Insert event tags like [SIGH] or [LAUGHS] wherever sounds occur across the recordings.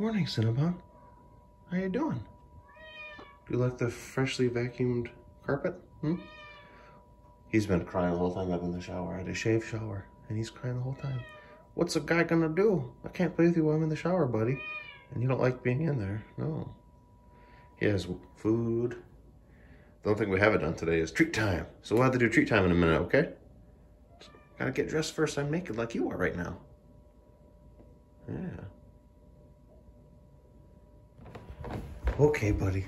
Morning, Cinnabon. How you doing? Do you like the freshly vacuumed carpet? Hmm? He's been crying the whole time I've been in the shower. I had a shave shower, and he's crying the whole time. What's a guy gonna do? I can't play with you while I'm in the shower, buddy. And you don't like being in there. No. He has food. The only thing we haven't done today is treat time. So we'll have to do treat time in a minute, okay? Gotta get dressed first. I'm naked like you are right now. Yeah. Okay, buddy.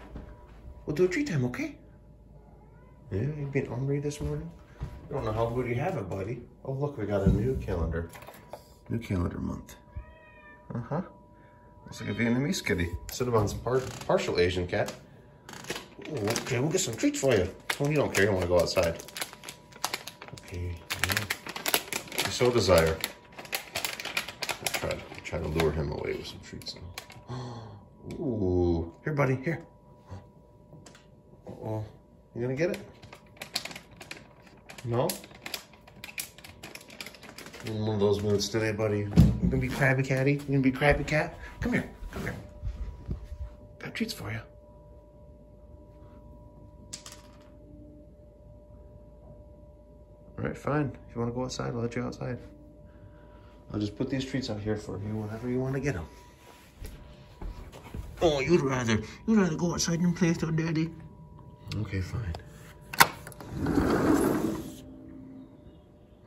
We'll do a treat time, okay? Yeah, you've been hungry this morning? I don't know how good you have it, buddy. Oh, look, we got a new calendar. New calendar month. Uh-huh. Looks like a Vietnamese kitty. Cinnabon's par partial Asian cat. Ooh, okay, we'll get some treats for you. Oh, you don't care. You want to go outside. Okay. Yeah. So desire. Let's try to, try to lure him away with some treats now. Ooh. Here, buddy. Here. Uh-oh. You gonna get it? No? In one of those moods today, buddy. You gonna be crabby catty? You gonna be crabby cat? Come here. Come here. Got treats for you. All right, fine. If you want to go outside, I'll let you outside. I'll just put these treats out here for you whenever you want to get them. Oh, you'd rather, you'd rather go outside and play with your daddy. Okay, fine.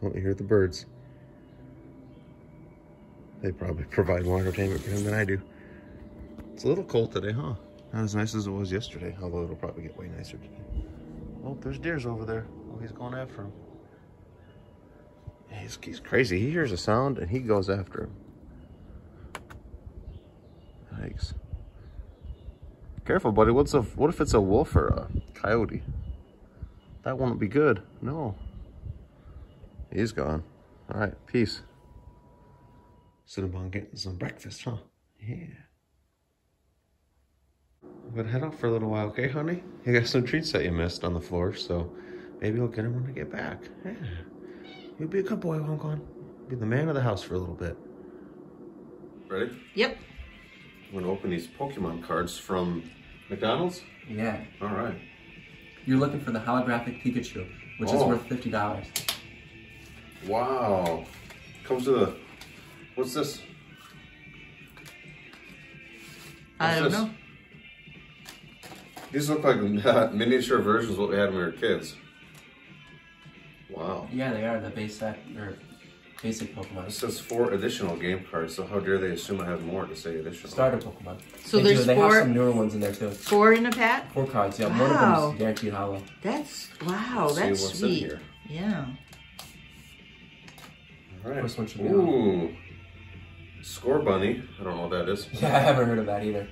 Oh, you hear the birds. They probably provide more entertainment for him than I do. It's a little cold today, huh? Not as nice as it was yesterday, although it'll probably get way nicer today. Oh, there's deers over there. Oh, he's going after him. He's, he's crazy. He hears a sound and he goes after him. Yikes. Careful, buddy. What's a what if it's a wolf or a coyote? That won't be good. No. He's gone. All right, peace. Cinnabon getting some breakfast, huh? Yeah. I'm gonna head out for a little while, okay, honey? You got some treats that you missed on the floor, so maybe I'll get them when I get back. Yeah. You'll be a good boy while I'm gone. Be the man of the house for a little bit. Ready? Yep. I'm gonna open these Pokemon cards from McDonald's. Yeah. All right. You're looking for the holographic Pikachu, which is Oh. worth fifty dollars. Wow. Comes with a. What's this? I don't this? know. These look like uh, [LAUGHS] miniature versions of what we had when we were kids. Wow. Yeah, they are the base set or basic Pokemon. It says four additional game cards, so how dare they assume I have more to say additional? Starter Pokemon. So they there's do. They four- have some newer ones in there too. Four in a pack? Four cards. Yeah, one of Wow. them's guaranteed hollow. That's, wow, Let's see that's what's in sweet. here. Yeah. All right. First one should be Ooh. Scorbunny. I don't know what that is. [LAUGHS] Yeah, I haven't heard of that either.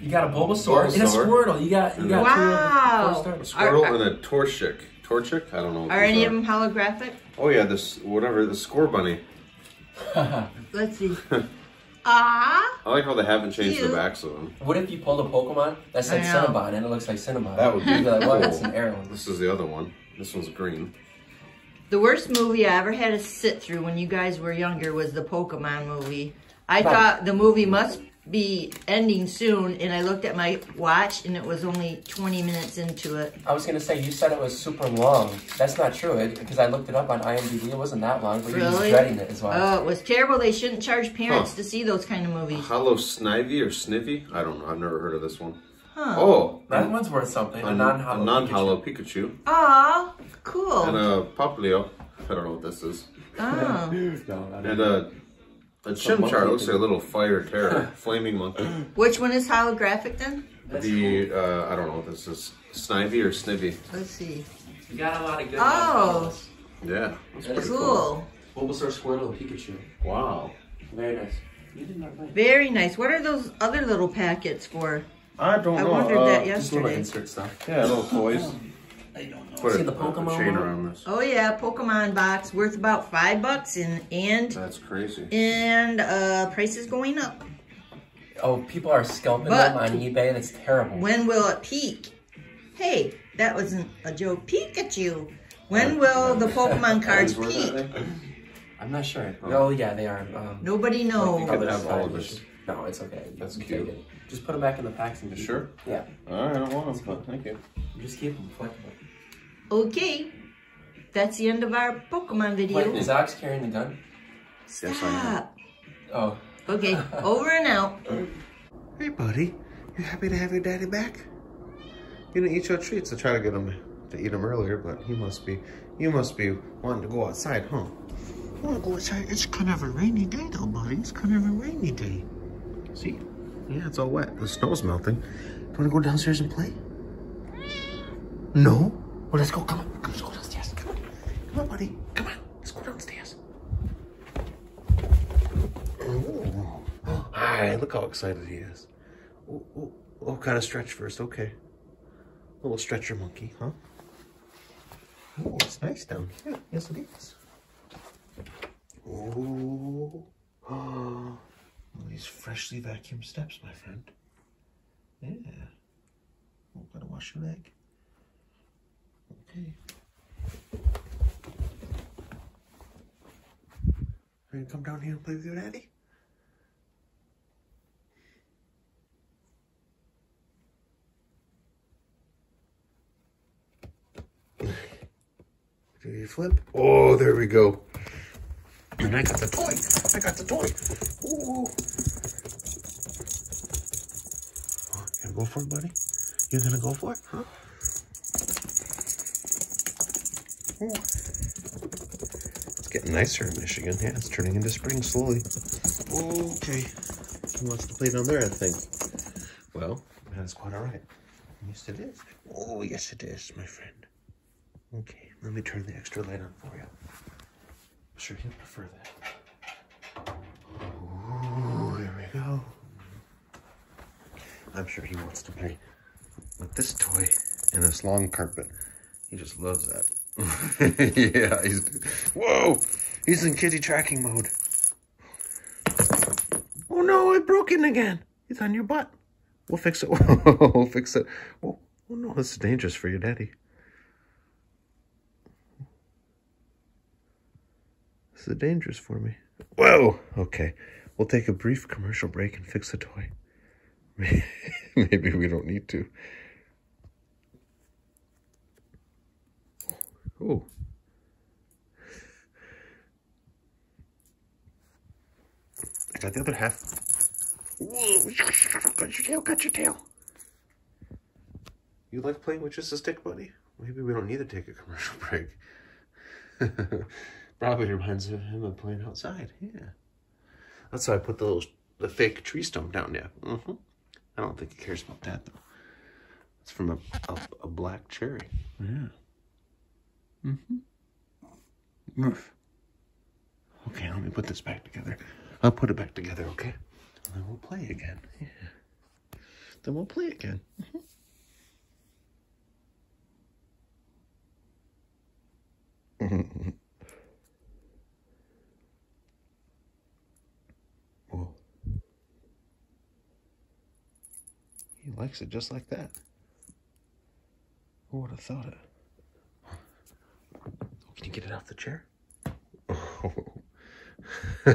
You got a Bulbasaur, and a Squirtle. You got you got Wow. two of A the four Squirtle Are- and a Torchic. Torchic? I don't know. What Are these any of them holographic? Oh yeah, this whatever the Scorbunny. [LAUGHS] Let's see. [LAUGHS] Ah. I like how they haven't changed Cute. the backs of them. what if you pulled a Pokemon that said I. Cinnabon and it looks like Cinnabon? That would be be like, what? cool. It's an arrow. This is the other one. This one's green. The worst movie I ever had to sit through when you guys were younger was the Pokemon movie. I Right. thought the movie must be ending soon, and I looked at my watch, and it was only 20 minutes into it. I was gonna say you said it was super long. That's not true because I looked it up on IMDb. It wasn't that long, but you're just Really? dreading it as well. Oh, it was terrible. They shouldn't charge parents Huh. to see those kind of movies. Hollow Snivy or Snivy? I don't know. I've never heard of this one. Huh. Oh, that one's worth something. a, A non-hollow. non-hollow Pikachu. Aw, cool. and cool. a Poplio. I don't know what this is. Oh. No, I don't And know. a, a Chimchar looks like a little fire [LAUGHS] terror, flaming monkey. Which one is holographic then? That's the uh, I don't know what this is. Snivy or Snivy? Let's see. cool. You got a lot of good. Oh. non-hollows. Yeah, that's That's pretty Cool. Bulbasaur, Squirtle, and Pikachu. Wow. Very nice. Very nice. What are those other little packets for? I don't I know. I wondered uh, that Just little insert stuff. Yeah, little toys. I don't know. Put See a, the a Pokemon chain one? around this. Oh yeah, Pokemon box worth about five bucks and and That's crazy. and uh price is going up. Oh, people are scalping But- them on eBay, and it's terrible. When will it peak? Hey, that wasn't a joke. Pikachu. When will [LAUGHS] the Pokemon cards peak? I'm not sure. Oh, yeah, they are. Um, Nobody knows. could have all of this. No, it's okay. That's cute. it. Just put them back in the packs and You keep sure? Yeah. All right, I don't want them, but thank you. Just keep them flexible. Okay. That's the end of our Pokemon video. Wait, is Ox carrying the gun? Yes, I am. Stop. Oh. Okay, [LAUGHS] over and out. Hey, buddy. You happy to have your daddy back? You didn't eat your treats. I tried to get him to eat them earlier, but he must be, you must be wanting to go outside, huh? I want to go outside. It's kind of a rainy day, though, buddy. It's kind of a rainy day. See? Yeah, it's all wet. The snow's melting. Do you want to go downstairs and play? No? Well, let's go. Come on. Come, Let's go downstairs. Come on. Come on, buddy. Come on. Let's go downstairs. Ooh. Hi, look how excited he is. Oh, oh, oh, gotta stretch first. Okay. Little stretcher monkey, huh? Oh, it's nice down here. Yes, it is. Oh. Oh, [GASPS] these freshly vacuumed steps, my friend. Yeah. Oh, gotta wash your leg. Okay. Are you gonna come down here and play with your daddy? Do you flip? Oh, there we go. And I got the toy. I got the toy. Ooh. Oh, you gonna go for it, buddy? You gonna go for it, huh? Ooh. It's getting nicer in Michigan. Yeah, it's turning into spring slowly. Okay. He wants to play down there, I think. Well, that's quite all right. Yes, it is. Oh, yes, it is, my friend. Okay, let me turn the extra light on for you. I'm sure he'll prefer that. Oh, there we go. I'm sure he wants to play with this toy and this long carpet. He just loves that. [LAUGHS] yeah, he's. Whoa! He's in kitty tracking mode. Oh no, it broke in again. He's on your butt. We'll fix it. [LAUGHS] we'll fix it. Oh, oh no, this is dangerous for your daddy. This is dangerous for me. Whoa! Okay. We'll take a brief commercial break and fix the toy. [LAUGHS] Maybe we don't need to. Oh. I got the other half. Whoa. Got your tail, got your tail. You like playing with just a stick, buddy? Maybe we don't need to take a commercial [LAUGHS] break. [LAUGHS] Probably reminds him of playing outside. Yeah. That's why I put the little, the fake tree stump down there. Mm-hmm. I don't think he cares about that though. It's from a a, a black cherry. Yeah. Mm-hmm. Murph. Okay, let me put this back together. I'll put it back together, okay? And then we'll play again. Yeah. Then we'll play again. Mm-hmm. [LAUGHS] Whoa. He likes it just like that. Who would have thought it? Can you get it off the chair? Oh, [LAUGHS]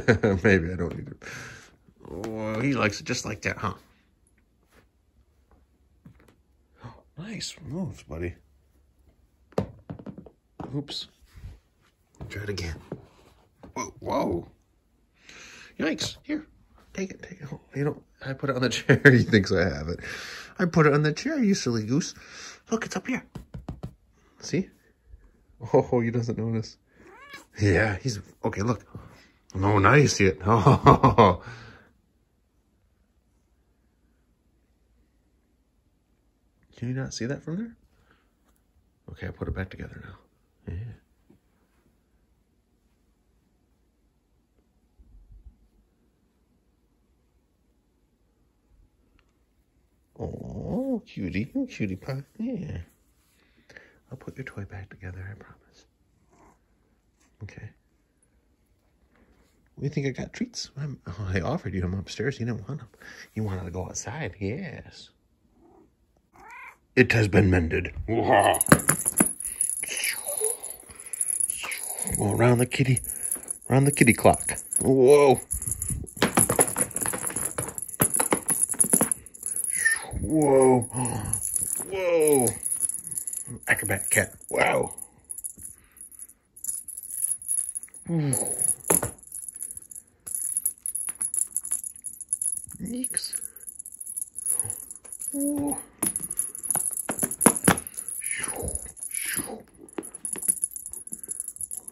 Maybe I don't need it. Oh, he likes it just like that, huh? [GASPS] Nice moves, buddy. Oops. Try it again. Whoa, whoa. Yikes. Here. Take it, take it. Oh, you know, I put it on the [LAUGHS] chair. he thinks I have it. I put it on the chair, you silly goose. Look, it's up here. See? [LAUGHS] Oh, he doesn't notice. Yeah, he's... Okay, look. No, now you see it. Oh. [LAUGHS] Can you not see that from there? Okay, I put it back together now. Yeah. Oh, cutie. Cutie pie. Yeah. I'll put your toy back together, I promise. Okay. You think I got treats? I'm, oh, I offered you them upstairs. You didn't want them. You wanted to go outside. Yes. It has been mended. Go around the kitty, around the kitty clock. Whoa. Whoa. Whoa. Acrobat cat. Wow. Hmm. Yeeks. Ooh.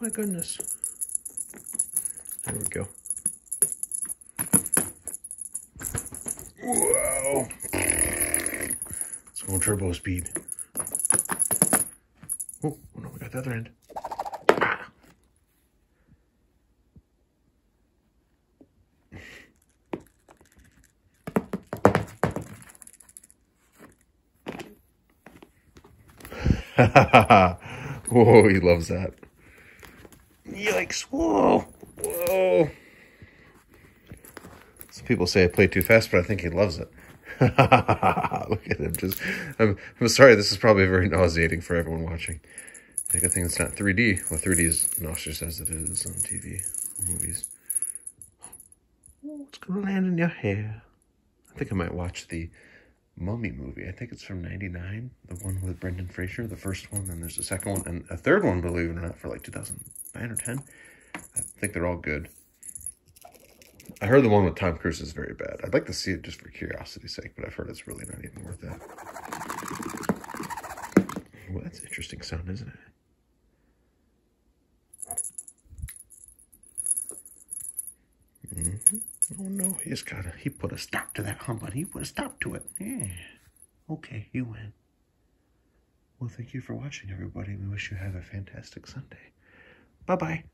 Oh my goodness. There we go. Whoa. Let's go turbo speed. Got the other end. Ah. [LAUGHS] Whoa, he loves that. Yikes. Whoa. Whoa. Some people say I play too fast, but I think he loves it. [LAUGHS] Look at him. Just, I'm, I'm sorry. This is probably very nauseating for everyone watching. A good thing it's not 3D. Well, 3D is nauseous as it is on TV, movies. It's gonna land in your hair. I think I might watch the Mummy movie. I think it's from 99, the one with Brendan Fraser, the first one, then there's a second one, and a third one, believe it or not, for like 2009 or 10. I think they're all good. I heard the one with Tom Cruise is very bad. I'd like to see it just for curiosity's sake, but I've heard it's really not even worth it. Well, that's interesting sound, isn't it? Oh no, he's got a, he put a stop to that, huh, buddy? He put a stop to it. Yeah. Okay, you win. Well, thank you for watching, everybody. We wish you have a fantastic Sunday. Bye-bye.